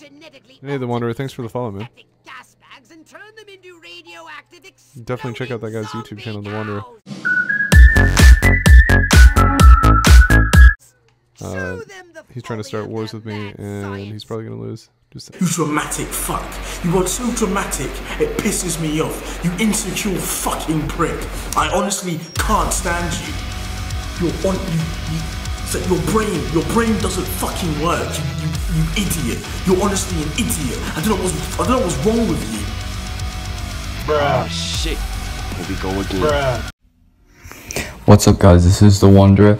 Hey, the Wanderer, thanks for the follow, man. Definitely check out that guy's YouTube channel, The Wanderer. Uh, he's trying to start wars with me, and he's probably gonna lose. Just you dramatic fuck. You are so dramatic, it pisses me off. You insecure fucking prick. I honestly can't stand you. You're on you, you so your brain, your brain doesn't fucking work. You, you, you idiot. You're honestly an idiot. I don't know what's I don't know what's wrong with you. Bruh. Oh, shit. Here we go again. Bruh. What's up guys, this is The Wanderer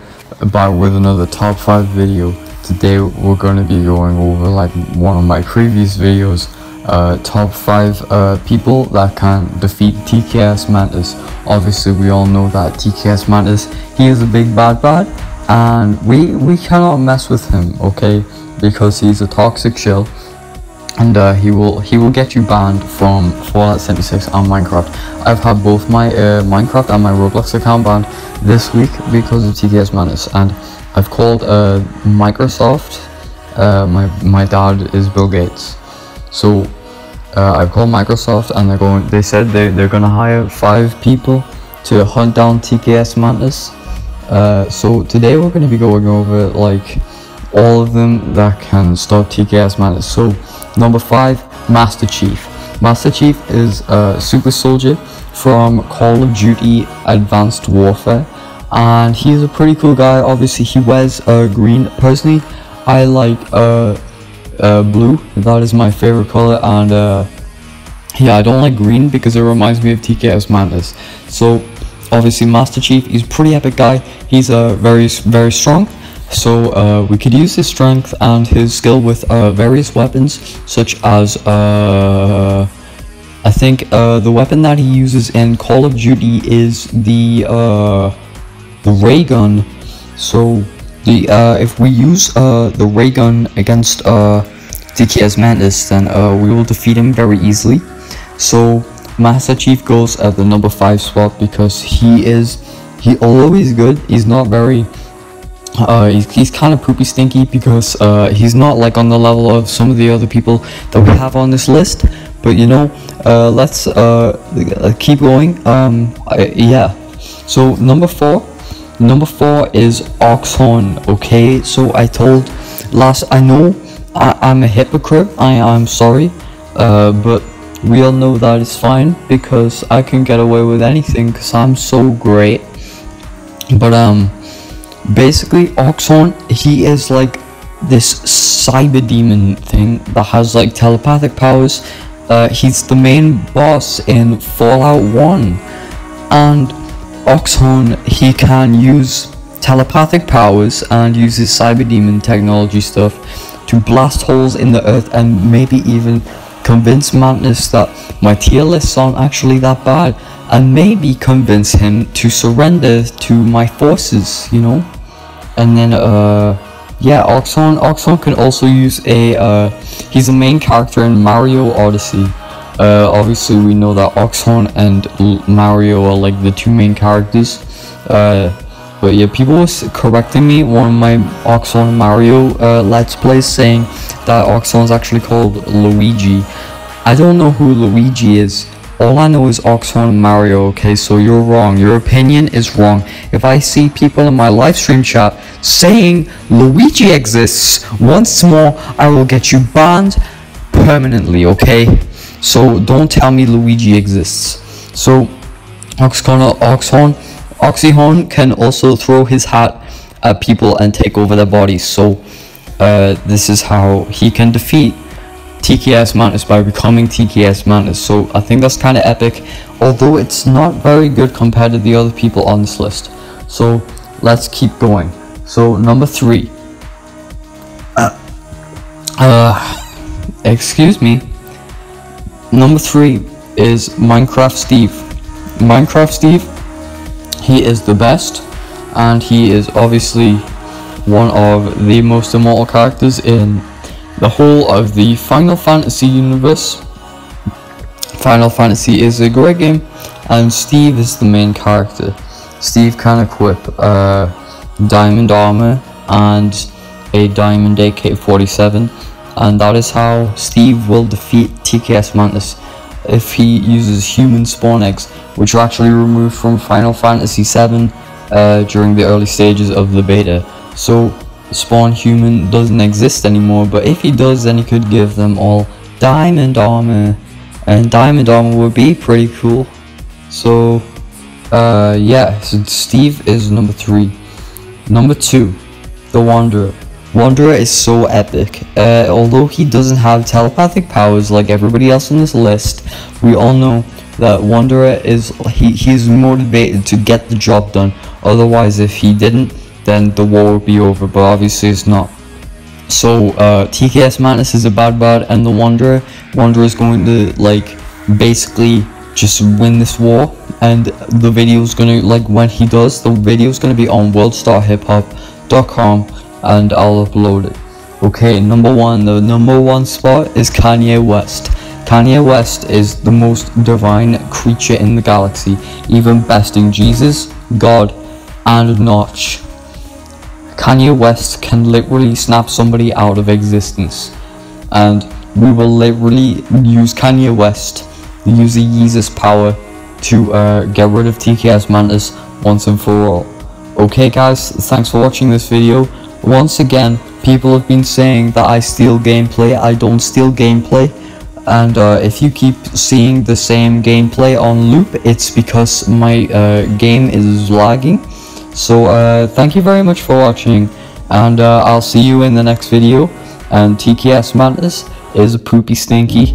back with another top 5 video. Today we're going to be going over like one of my previous videos uh, top 5 uh, people that can defeat TKS Mantis. Obviously we all know that TKS Mantis, he is a big bad bad and we, we cannot mess with him, okay? Because he's a toxic shell and uh, he will he will get you banned from Fallout 76 and Minecraft. I've had both my uh, Minecraft and my Roblox account banned this week because of TKS Mantis, and I've called uh, Microsoft. Uh, my my dad is Bill Gates, so uh, I've called Microsoft, and they're going. They said they they're gonna hire five people to hunt down TKS Mantis. Uh, so today we're gonna be going over like all of them that can stop TKS Mantis. So number five, Master Chief. Master Chief is a super soldier from Call of Duty Advanced Warfare and he's a pretty cool guy obviously he wears uh, green personally I like uh, uh, blue that is my favorite color and uh, yeah I don't like green because it reminds me of TKS Mantis so obviously Master Chief a pretty epic guy he's uh, very very strong so uh, we could use his strength and his skill with uh, various weapons such as uh, I think uh, the weapon that he uses in Call of Duty is the uh, the ray gun. So the uh, if we use the ray gun against uh, TKS Mantis, then we will defeat him very easily. So Master Chief goes at the number five spot because he is he always good. He's not very uh, he's, he's kind of poopy stinky because uh, he's not like on the level of some of the other people that we have on this list. But you know uh, let's uh, keep going. Um, yeah. So number four number four is Oxhorn okay? So I told last I know I, am a hypocrite. I am sorry. Uh, but we all know that it's fine because I can get away with anything because I'm so great. But um basically Oxhorn he is like this cyber demon thing that has like telepathic powers. Uh, he's the main boss in Fallout 1 and Oxhorn he can use telepathic powers and uses cyber demon technology stuff to blast holes in the earth and maybe even convince Mantis that my tier lists aren't actually that bad and maybe convince him to surrender to my forces, you know? And then, uh, yeah, Oxhorn. Oxhorn can also use a, uh, he's a main character in Mario Odyssey. Uh, obviously we know that Oxhorn and Mario are like the two main characters. Uh, but yeah, people was correcting me, of my Oxhorn Mario uh, Let's Plays saying that Oxhorn is actually called Luigi. I don't know who Luigi is. All I know is Oxhorn Mario, okay, so you're wrong. Your opinion is wrong. If I see people in my live stream chat saying Luigi exists once more, I will get you banned permanently, okay? So don't tell me Luigi exists. So Oxhorn, Oxhorn can also throw his hat at people and take over their bodies. So uh, this is how he can defeat TKS Mantis by becoming TKS Mantis. So I think that's kind of epic, although it's not very good compared to the other people on this list. So let's keep going. So number three. Uh, uh, excuse me. Number three is Minecraft Steve. Minecraft Steve, he is the best, and he is obviously one of the most immortal characters in the whole of the Final Fantasy universe. Final Fantasy is a great game, and Steve is the main character. Steve can equip uh, diamond armor and a diamond AK-47 and that is how Steve will defeat TKS Mantis if he uses human spawn eggs, which are actually removed from Final Fantasy VII uh, during the early stages of the beta. So spawn human doesn't exist anymore, but if he does, then he could give them all diamond armor, and diamond armor would be pretty cool. So, uh, yeah, so Steve is number three. Number two, the Wanderer. Wanderer is so epic. Uh, although he doesn't have telepathic powers like everybody else on this list, we all know that Wanderer is he, he is motivated to get the job done. Otherwise, if he didn't, then the war would be over. But obviously, it's not. So uh, TKS Mantis is a bad bad, and the Wanderer Wanderer is going to like basically just win this war. And the video is gonna like when he does, the video is gonna be on worldstarhiphop.com and I'll upload it. Okay, number one, the number one spot is Kanye West. Kanye West is the most divine creature in the galaxy, even besting Jesus, God, and Notch. Kanye West can literally snap somebody out of existence, and we will literally use Kanye West, use the Yeezus power to uh, get rid of TKS Mantis once and for all. Okay guys, thanks for watching this video. Once again, people have been saying that I steal gameplay. I don't steal gameplay. And uh, if you keep seeing the same gameplay on loop, it's because my uh, game is lagging. So uh, thank you very much for watching. And uh, I'll see you in the next video. And TKS Mantis is a poopy stinky.